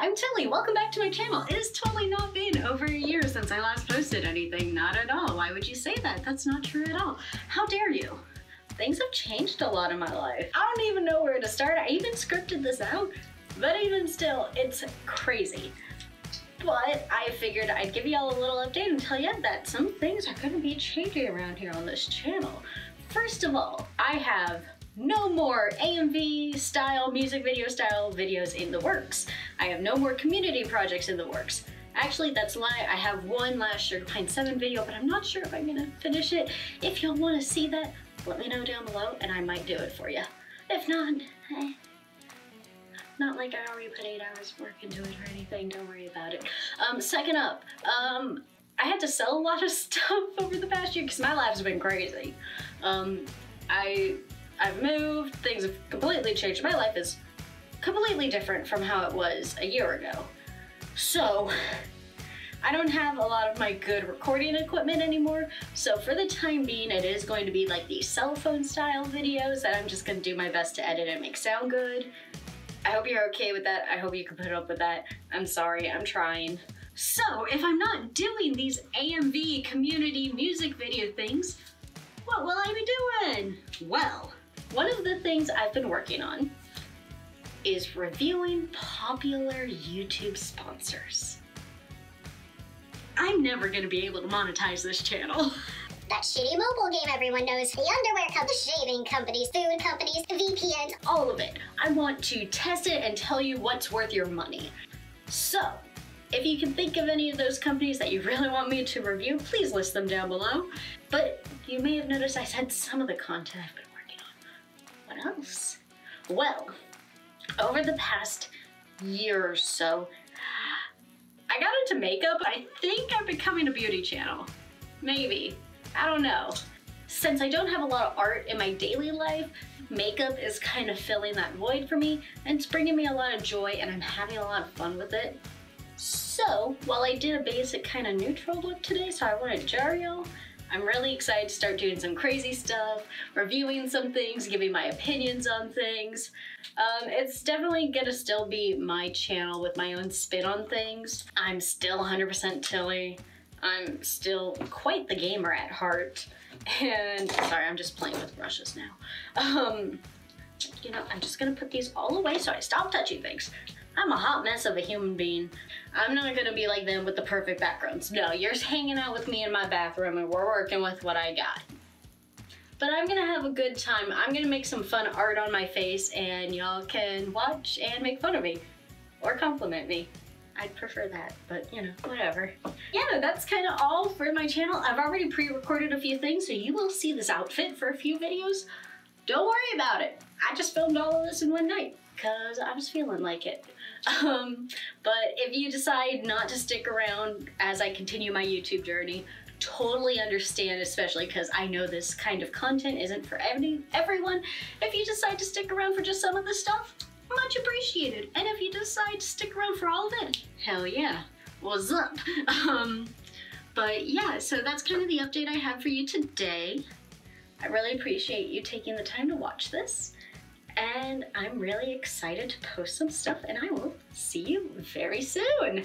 I'm Tilley. Welcome back to my channel. It has totally not been over a year since I last posted anything. Not at all. Why would you say that? That's not true at all. How dare you? Things have changed a lot in my life. I don't even know where to start. I even scripted this out, but even still, it's crazy. But I figured I'd give y'all a little update and tell you that some things are gonna be changing around here on this channel. First of all, I have no more AMV style, music video style videos in the works. I have no more community projects in the works. Actually, that's a lie. I have one last Sugar Pine 7 video, but I'm not sure if I'm gonna finish it. If y'all wanna see that, let me know down below and I might do it for you. If not, eh, not like I already put eight hours work into it or anything, don't worry about it. Um, second up, um, I had to sell a lot of stuff over the past year because my life's been crazy. Um, I I've moved, things have completely changed. My life is completely different from how it was a year ago. So, I don't have a lot of my good recording equipment anymore, so for the time being, it is going to be like these cell phone style videos that I'm just gonna do my best to edit and make sound good. I hope you're okay with that. I hope you can put up with that. I'm sorry, I'm trying. So, if I'm not doing these AMV community music video things, what will I be doing? Well, one of the things I've been working on is reviewing popular YouTube sponsors. I'm never gonna be able to monetize this channel. That shitty mobile game everyone knows, the underwear companies, the shaving companies, food companies, VPNs. All of it. I want to test it and tell you what's worth your money. So, if you can think of any of those companies that you really want me to review, please list them down below. But you may have noticed I said some of the content what else? Well, over the past year or so, I got into makeup. I think I'm becoming a beauty channel. Maybe. I don't know. Since I don't have a lot of art in my daily life, makeup is kind of filling that void for me and it's bringing me a lot of joy and I'm having a lot of fun with it. So, while I did a basic kind of neutral look today, so I wanted jar y'all, I'm really excited to start doing some crazy stuff, reviewing some things, giving my opinions on things. Um, it's definitely gonna still be my channel with my own spin on things. I'm still 100% Tilley. I'm still quite the gamer at heart. And sorry, I'm just playing with brushes now. Um, you know, I'm just gonna put these all away so I stop touching things. I'm a hot mess of a human being. I'm not gonna be like them with the perfect backgrounds. No, you're just hanging out with me in my bathroom and we're working with what I got. But I'm gonna have a good time. I'm gonna make some fun art on my face and y'all can watch and make fun of me. Or compliment me. I'd prefer that, but you know, whatever. Yeah, that's kind of all for my channel. I've already pre-recorded a few things, so you will see this outfit for a few videos. Don't worry about it. I just filmed all of this in one night because I was feeling like it. Um, but if you decide not to stick around as I continue my YouTube journey, totally understand, especially because I know this kind of content isn't for any, everyone. If you decide to stick around for just some of the stuff, much appreciated. And if you decide to stick around for all of it, hell yeah, what's up? Um, but yeah, so that's kind of the update I have for you today. I really appreciate you taking the time to watch this and I'm really excited to post some stuff and I will see you very soon.